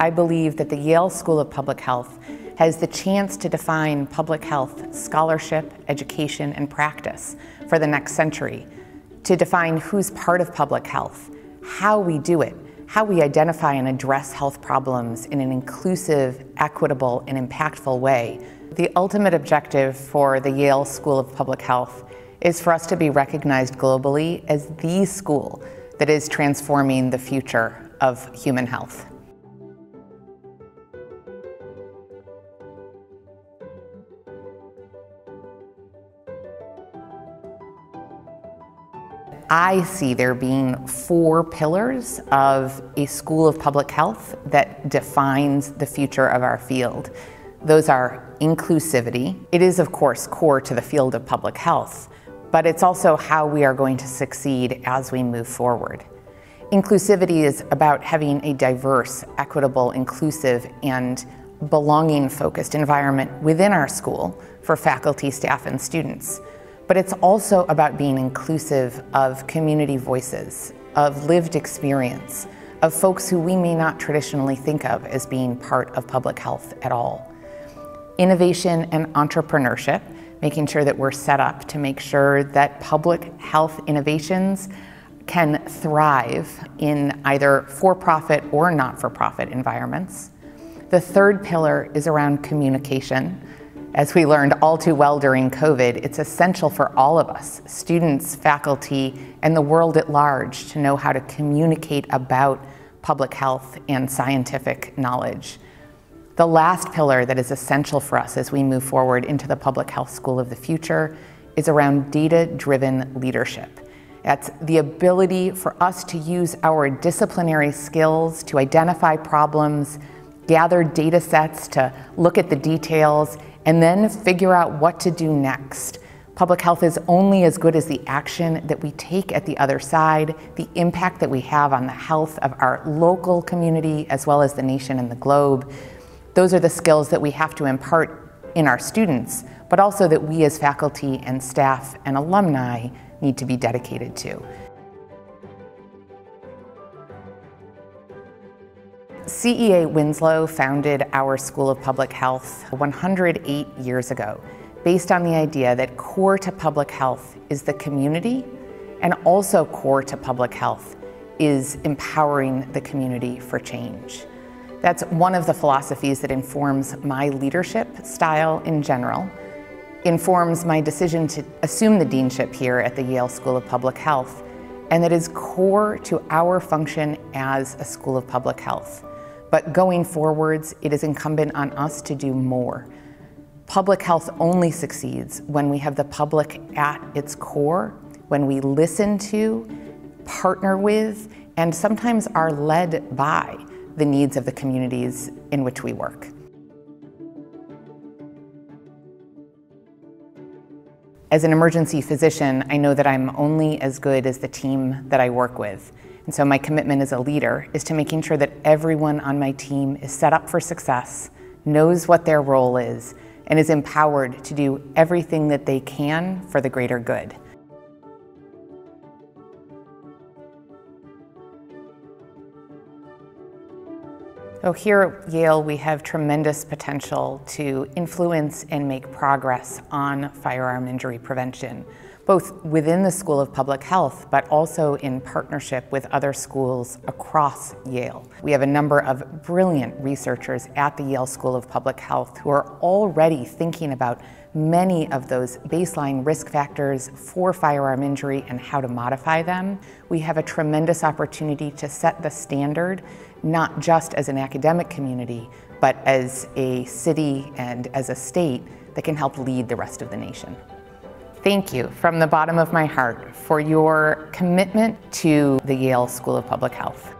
I believe that the Yale School of Public Health has the chance to define public health scholarship, education, and practice for the next century, to define who's part of public health, how we do it, how we identify and address health problems in an inclusive, equitable, and impactful way. The ultimate objective for the Yale School of Public Health is for us to be recognized globally as the school that is transforming the future of human health. I see there being four pillars of a school of public health that defines the future of our field. Those are inclusivity. It is, of course, core to the field of public health, but it's also how we are going to succeed as we move forward. Inclusivity is about having a diverse, equitable, inclusive, and belonging focused environment within our school for faculty, staff, and students. But it's also about being inclusive of community voices, of lived experience, of folks who we may not traditionally think of as being part of public health at all. Innovation and entrepreneurship, making sure that we're set up to make sure that public health innovations can thrive in either for-profit or not-for-profit environments. The third pillar is around communication. As we learned all too well during COVID, it's essential for all of us, students, faculty, and the world at large, to know how to communicate about public health and scientific knowledge. The last pillar that is essential for us as we move forward into the public health school of the future is around data-driven leadership. That's the ability for us to use our disciplinary skills to identify problems, gather data sets to look at the details, and then figure out what to do next. Public health is only as good as the action that we take at the other side, the impact that we have on the health of our local community as well as the nation and the globe. Those are the skills that we have to impart in our students, but also that we as faculty and staff and alumni need to be dedicated to. CEA Winslow founded our School of Public Health 108 years ago, based on the idea that core to public health is the community, and also core to public health is empowering the community for change. That's one of the philosophies that informs my leadership style in general, informs my decision to assume the deanship here at the Yale School of Public Health, and that is core to our function as a School of Public Health. But going forwards, it is incumbent on us to do more. Public health only succeeds when we have the public at its core, when we listen to, partner with, and sometimes are led by the needs of the communities in which we work. As an emergency physician, I know that I'm only as good as the team that I work with. And so my commitment as a leader is to making sure that everyone on my team is set up for success, knows what their role is, and is empowered to do everything that they can for the greater good. So here at Yale, we have tremendous potential to influence and make progress on firearm injury prevention both within the School of Public Health, but also in partnership with other schools across Yale. We have a number of brilliant researchers at the Yale School of Public Health who are already thinking about many of those baseline risk factors for firearm injury and how to modify them. We have a tremendous opportunity to set the standard, not just as an academic community, but as a city and as a state that can help lead the rest of the nation. Thank you from the bottom of my heart for your commitment to the Yale School of Public Health.